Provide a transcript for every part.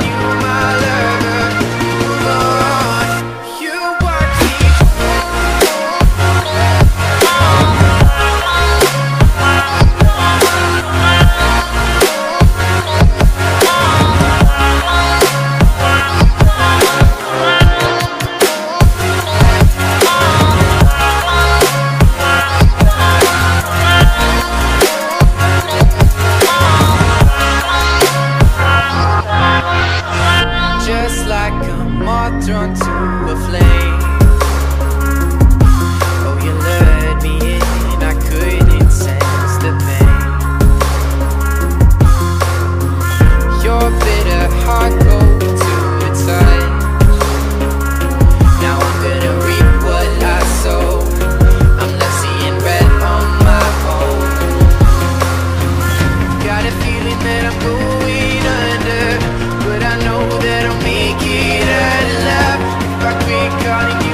you, my lover. a flame. gotta get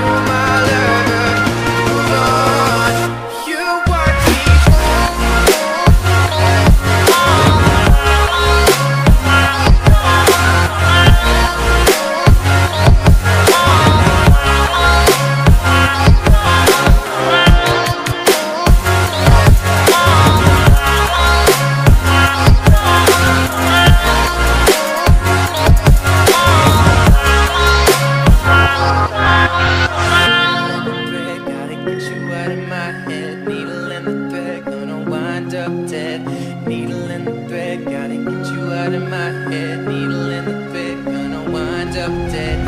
up dead. Needle and the thread, gotta get you out of my head. Needle and the thread, gonna wind up dead.